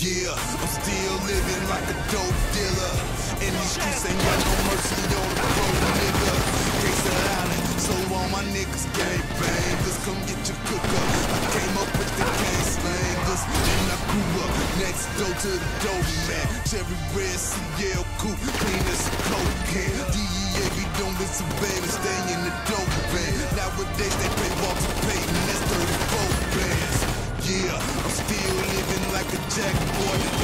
Yeah, I'm still living like a dope dealer. And these streets ain't got no mercy on the road, nigga. Case of Island, so all my niggas gang bangers. Come get your cooker. Next door to the dope man. Cherry red CL coupe, clean as a coke can. DEA be doing some baby, stay in the dope band. Nowadays they pay Walter Payton, that's 34 bands. Yeah, I'm still living like a jack boy.